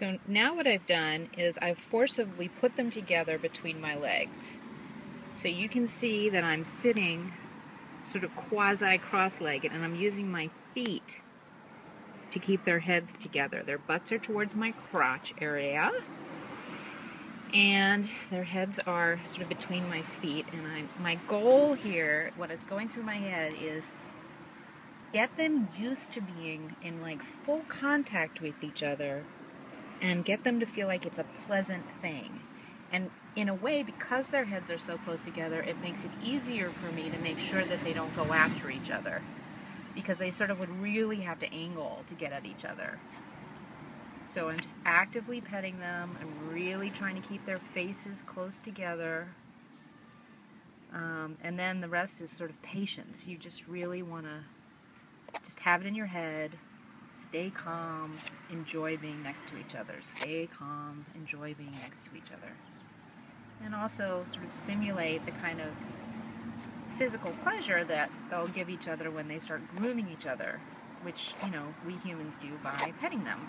So now what I've done is I've forcibly put them together between my legs. So you can see that I'm sitting sort of quasi cross-legged and I'm using my feet to keep their heads together. Their butts are towards my crotch area and their heads are sort of between my feet and I'm my goal here what is going through my head is get them used to being in like full contact with each other and get them to feel like it's a pleasant thing. And in a way, because their heads are so close together, it makes it easier for me to make sure that they don't go after each other. Because they sort of would really have to angle to get at each other. So I'm just actively petting them. I'm really trying to keep their faces close together. Um, and then the rest is sort of patience. You just really want to just have it in your head Stay calm, enjoy being next to each other. Stay calm, enjoy being next to each other. And also sort of simulate the kind of physical pleasure that they'll give each other when they start grooming each other, which, you know, we humans do by petting them.